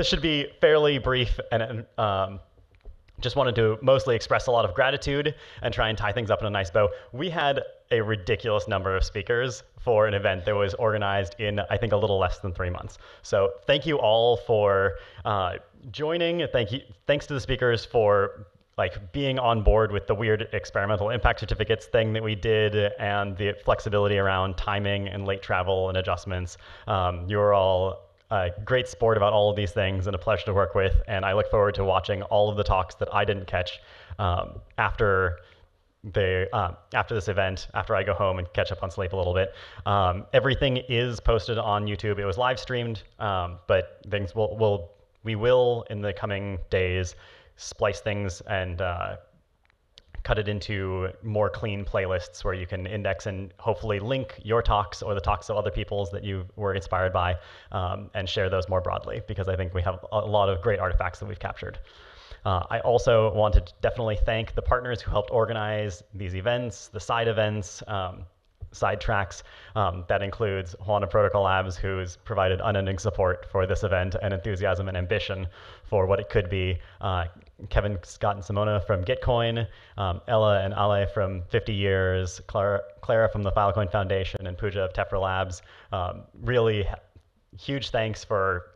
this should be fairly brief and um, just wanted to mostly express a lot of gratitude and try and tie things up in a nice bow. We had a ridiculous number of speakers for an event that was organized in, I think, a little less than three months. So thank you all for uh, joining. Thank you, thanks to the speakers for like being on board with the weird experimental impact certificates thing that we did and the flexibility around timing and late travel and adjustments. Um, you were all a great sport about all of these things and a pleasure to work with. And I look forward to watching all of the talks that I didn't catch um, after the uh, after this event, after I go home and catch up on sleep a little bit. Um, everything is posted on YouTube. It was live streamed, um, but things will will we will in the coming days splice things and uh, cut it into more clean playlists where you can index and hopefully link your talks or the talks of other people's that you were inspired by um, and share those more broadly because I think we have a lot of great artifacts that we've captured. Uh, I also wanted to definitely thank the partners who helped organize these events, the side events, um, side tracks. Um, that includes Juana Protocol Labs, who's provided unending support for this event and enthusiasm and ambition for what it could be. Uh, Kevin, Scott, and Simona from Gitcoin, um, Ella and Ale from 50 Years, Clara, Clara from the Filecoin Foundation, and Pooja of Tephra Labs. Um, really huge thanks for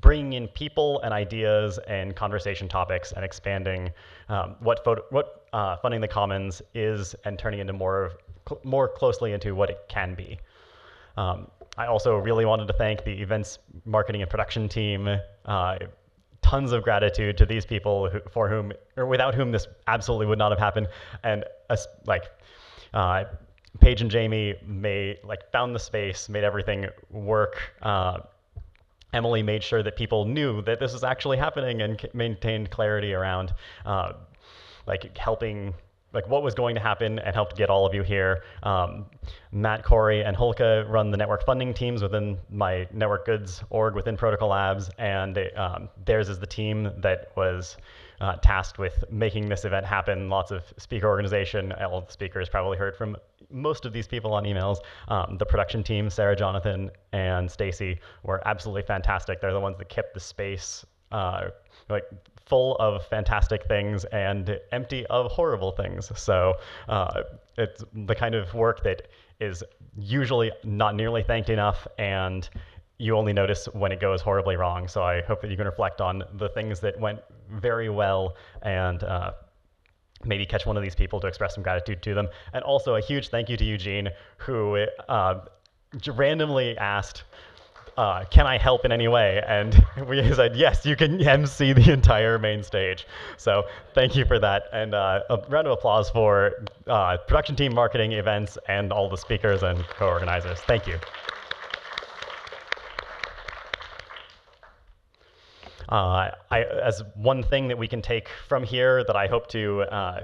bringing in people and ideas and conversation topics and expanding um, what, photo, what uh, funding the commons is and turning into more cl more closely into what it can be. Um, I also really wanted to thank the events marketing and production team. Uh, tons of gratitude to these people who, for whom, or without whom this absolutely would not have happened. And uh, like, uh, Paige and Jamie made, like, found the space, made everything work. Uh, Emily made sure that people knew that this was actually happening and maintained clarity around, uh, like, helping like what was going to happen and helped get all of you here. Um, Matt, Corey, and Holka run the network funding teams within my network goods org within Protocol Labs, and um, theirs is the team that was uh, tasked with making this event happen. Lots of speaker organization. All the speakers probably heard from most of these people on emails. Um, the production team, Sarah, Jonathan, and Stacy, were absolutely fantastic. They're the ones that kept the space uh, like full of fantastic things and empty of horrible things. So uh, it's the kind of work that is usually not nearly thanked enough and you only notice when it goes horribly wrong. So I hope that you can reflect on the things that went very well and uh, maybe catch one of these people to express some gratitude to them. And also a huge thank you to Eugene, who uh, randomly asked, uh, can I help in any way? And we said, yes, you can MC the entire main stage. So thank you for that. And uh, a round of applause for uh, production team, marketing, events, and all the speakers and co-organizers. Thank you. Uh, I, as one thing that we can take from here that I hope to uh,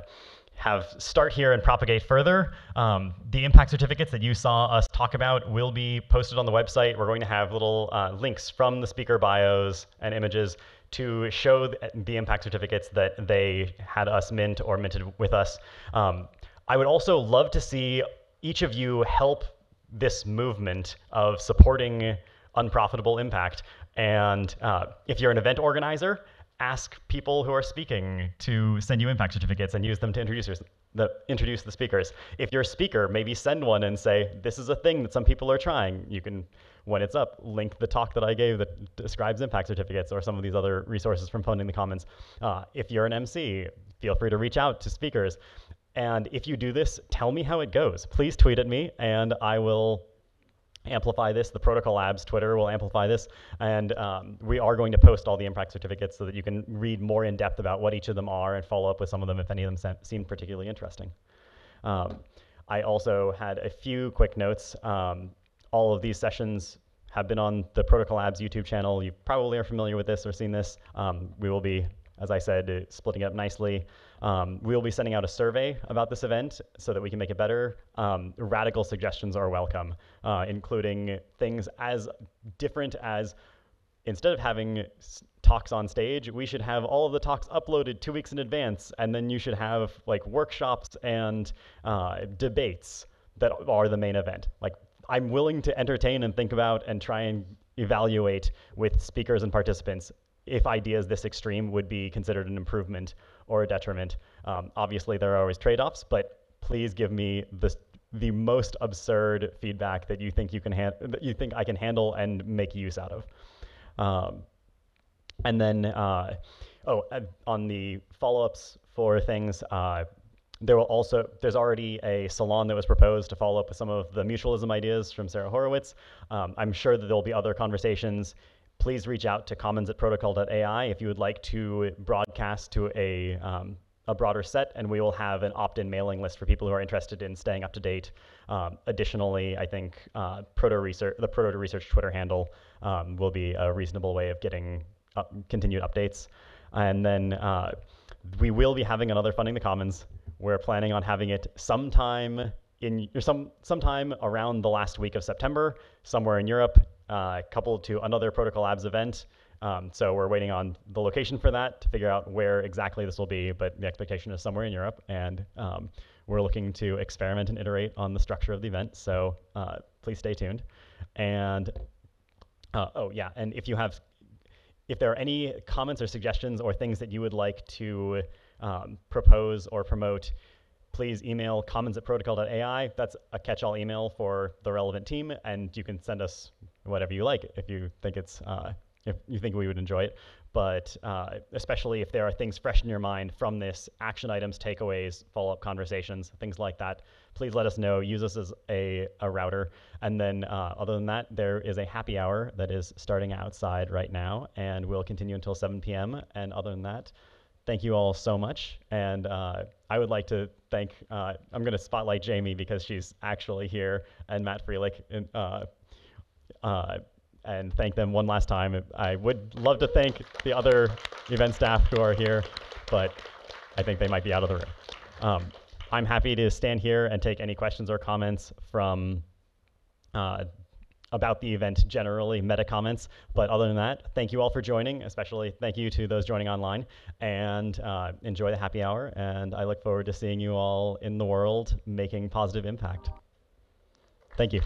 have start here and propagate further. Um, the impact certificates that you saw us talk about will be posted on the website. We're going to have little uh, links from the speaker bios and images to show the impact certificates that they had us mint or minted with us. Um, I would also love to see each of you help this movement of supporting unprofitable impact. And uh, if you're an event organizer, ask people who are speaking to send you impact certificates and use them to introduce, the, introduce the speakers. If you're a speaker, maybe send one and say, this is a thing that some people are trying. You can, when it's up, link the talk that I gave that describes impact certificates or some of these other resources from Funding the Commons. Uh, if you're an MC, feel free to reach out to speakers. And if you do this, tell me how it goes. Please tweet at me, and I will amplify this. The Protocol Labs Twitter will amplify this. And um, we are going to post all the impact certificates so that you can read more in depth about what each of them are and follow up with some of them if any of them seem particularly interesting. Um, I also had a few quick notes. Um, all of these sessions have been on the Protocol Labs YouTube channel. You probably are familiar with this or seen this. Um, we will be, as I said, splitting up nicely. Um, we will be sending out a survey about this event so that we can make it better. Um, radical suggestions are welcome, uh, including things as different as instead of having talks on stage, we should have all of the talks uploaded two weeks in advance, and then you should have like workshops and uh, debates that are the main event. Like I'm willing to entertain and think about and try and evaluate with speakers and participants if ideas this extreme would be considered an improvement or a detriment. Um, obviously, there are always trade-offs, but please give me the the most absurd feedback that you think you can han- that you think I can handle and make use out of. Um, and then, uh, oh, on the follow-ups for things, uh, there will also there's already a salon that was proposed to follow up with some of the mutualism ideas from Sarah Horowitz. Um, I'm sure that there will be other conversations. Please reach out to commons at protocol.ai if you would like to broadcast to a um, a broader set, and we will have an opt-in mailing list for people who are interested in staying up to date. Um, additionally, I think uh, Proto Research, the Proto Research Twitter handle um, will be a reasonable way of getting up, continued updates. And then uh, we will be having another funding the commons. We're planning on having it sometime in some sometime around the last week of September, somewhere in Europe, uh, coupled to another Protocol Labs event. Um, so we're waiting on the location for that to figure out where exactly this will be, but the expectation is somewhere in Europe, and um, we're looking to experiment and iterate on the structure of the event. So uh, please stay tuned. And uh, oh yeah, and if you have, if there are any comments or suggestions or things that you would like to um, propose or promote, please email commons at protocol.ai. That's a catch-all email for the relevant team, and you can send us whatever you like if you think it's uh, if you think we would enjoy it. But uh, especially if there are things fresh in your mind from this, action items, takeaways, follow-up conversations, things like that, please let us know. Use us as a, a router. And then uh, other than that, there is a happy hour that is starting outside right now, and will continue until 7 p.m. And other than that, thank you all so much. And uh, I would like to thank, uh, I'm going to spotlight Jamie because she's actually here, and Matt Freelick. And, uh, uh, and thank them one last time. I would love to thank the other event staff who are here, but I think they might be out of the room. Um, I'm happy to stand here and take any questions or comments from uh, about the event generally, meta comments. But other than that, thank you all for joining, especially thank you to those joining online, and uh, enjoy the happy hour. And I look forward to seeing you all in the world making positive impact. Thank you.